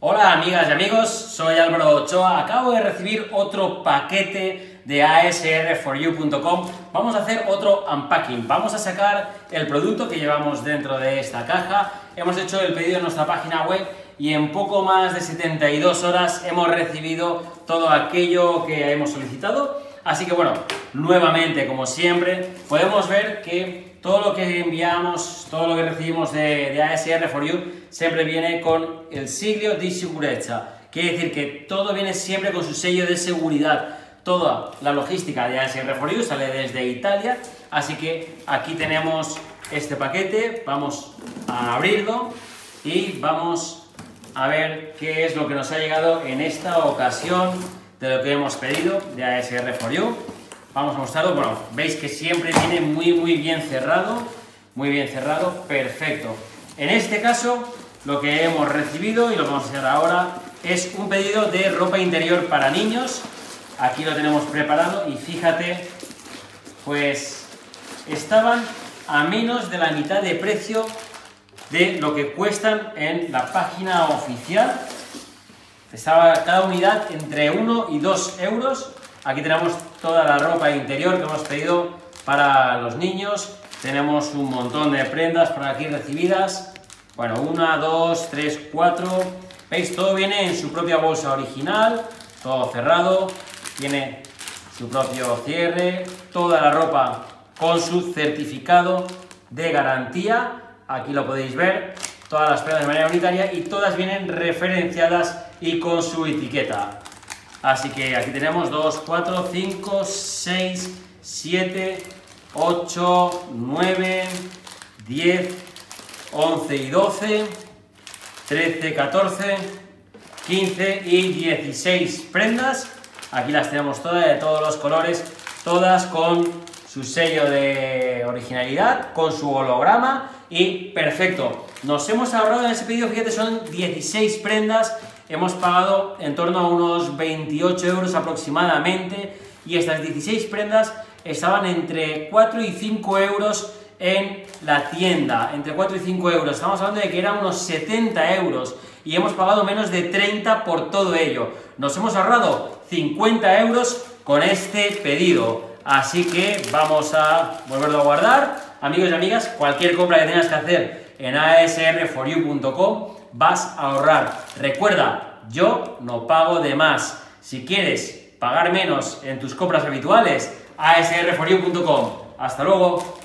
Hola amigas y amigos, soy Álvaro Ochoa. Acabo de recibir otro paquete de asr4u.com. Vamos a hacer otro unpacking. Vamos a sacar el producto que llevamos dentro de esta caja. Hemos hecho el pedido en nuestra página web y en poco más de 72 horas hemos recibido todo aquello que hemos solicitado. Así que bueno, nuevamente, como siempre, podemos ver que todo lo que enviamos, todo lo que recibimos de, de ASR4U siempre viene con el siglo de seguridad. Quiere decir que todo viene siempre con su sello de seguridad. Toda la logística de ASR4U sale desde Italia, así que aquí tenemos este paquete, vamos a abrirlo y vamos a ver qué es lo que nos ha llegado en esta ocasión de lo que hemos pedido de ASR4U. Vamos a mostrarlo, bueno, veis que siempre viene muy muy bien cerrado, muy bien cerrado, perfecto. En este caso, lo que hemos recibido y lo vamos a hacer ahora es un pedido de ropa interior para niños. Aquí lo tenemos preparado y fíjate, pues estaban a menos de la mitad de precio de lo que cuestan en la página oficial. Estaba cada unidad entre 1 y 2 euros. Aquí tenemos toda la ropa interior que hemos pedido para los niños. Tenemos un montón de prendas por aquí recibidas. Bueno, una, dos, tres, cuatro. ¿Veis? Todo viene en su propia bolsa original, todo cerrado. Tiene su propio cierre. Toda la ropa con su certificado de garantía aquí lo podéis ver, todas las prendas de manera unitaria y todas vienen referenciadas y con su etiqueta. Así que aquí tenemos 2, 4, 5, 6, 7, 8, 9, 10, 11 y 12, 13, 14, 15 y 16 prendas. Aquí las tenemos todas de todos los colores, todas con su sello de originalidad, con su holograma y perfecto. Nos hemos ahorrado en ese pedido, fíjate, son 16 prendas. Hemos pagado en torno a unos 28 euros aproximadamente. Y estas 16 prendas estaban entre 4 y 5 euros en la tienda. Entre 4 y 5 euros. Estamos hablando de que eran unos 70 euros. Y hemos pagado menos de 30 por todo ello. Nos hemos ahorrado 50 euros con este pedido. Así que vamos a volverlo a guardar amigos y amigas, cualquier compra que tengas que hacer en asr4u.com vas a ahorrar. Recuerda, yo no pago de más. Si quieres pagar menos en tus compras habituales, asr4u.com. Hasta luego.